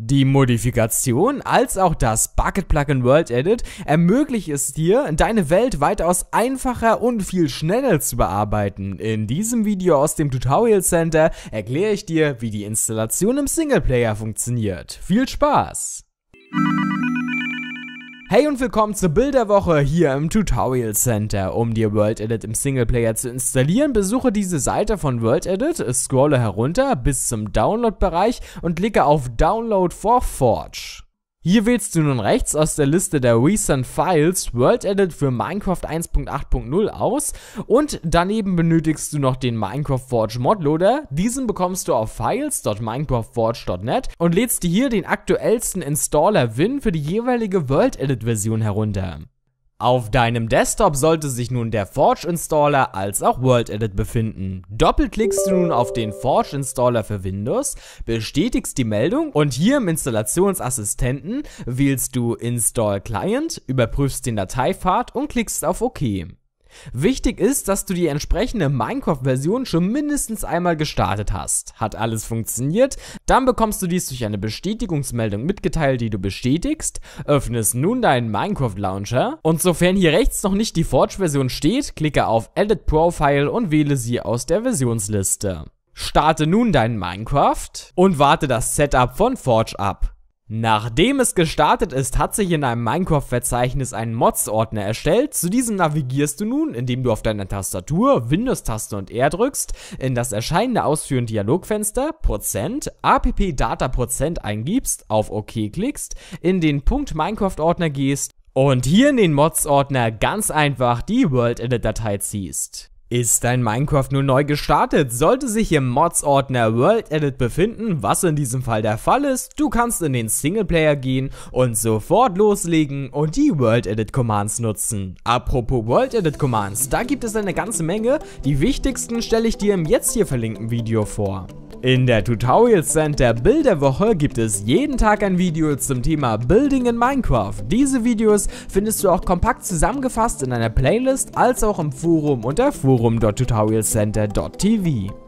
Die Modifikation als auch das Bucket Plugin World Edit ermöglicht es dir, deine Welt weitaus einfacher und viel schneller zu bearbeiten. In diesem Video aus dem Tutorial Center erkläre ich dir, wie die Installation im Singleplayer funktioniert. Viel Spaß! Hey und willkommen zur Bilderwoche hier im Tutorial Center. Um dir World Edit im Singleplayer zu installieren, besuche diese Seite von World Edit, scrolle herunter bis zum Download-Bereich und klicke auf Download for Forge. Hier wählst du nun rechts aus der Liste der Recent Files World Edit für Minecraft 1.8.0 aus und daneben benötigst du noch den Minecraft Forge Modloader. Diesen bekommst du auf files.minecraftforge.net und lädst dir hier den aktuellsten Installer Win für die jeweilige World Edit Version herunter. Auf deinem Desktop sollte sich nun der Forge Installer als auch World Edit befinden. Doppelklickst du nun auf den Forge Installer für Windows, bestätigst die Meldung und hier im Installationsassistenten wählst du Install Client, überprüfst den Dateipfad und klickst auf OK. Wichtig ist, dass du die entsprechende Minecraft-Version schon mindestens einmal gestartet hast. Hat alles funktioniert? Dann bekommst du dies durch eine Bestätigungsmeldung mitgeteilt, die du bestätigst, öffnest nun deinen Minecraft-Launcher und sofern hier rechts noch nicht die Forge-Version steht, klicke auf Edit Profile und wähle sie aus der Versionsliste. Starte nun deinen Minecraft und warte das Setup von Forge ab. Nachdem es gestartet ist, hat sich in einem Minecraft-Verzeichnis ein Mods-Ordner erstellt. Zu diesem navigierst du nun, indem du auf deiner Tastatur Windows-Taste und R drückst, in das erscheinende ausführende Dialogfenster Prozent, app-data-Prozent eingibst, auf OK klickst, in den Punkt Minecraft-Ordner gehst und hier in den Mods-Ordner ganz einfach die World-Edit-Datei ziehst. Ist dein Minecraft nur neu gestartet, sollte sich im Mods-Ordner World Edit befinden, was in diesem Fall der Fall ist. Du kannst in den Singleplayer gehen und sofort loslegen und die World Edit Commands nutzen. Apropos World Edit Commands, da gibt es eine ganze Menge. Die wichtigsten stelle ich dir im jetzt hier verlinkten Video vor. In der Tutorial Center Bilderwoche gibt es jeden Tag ein Video zum Thema Building in Minecraft. Diese Videos findest du auch kompakt zusammengefasst in einer Playlist als auch im Forum unter forum.tutorialcenter.tv.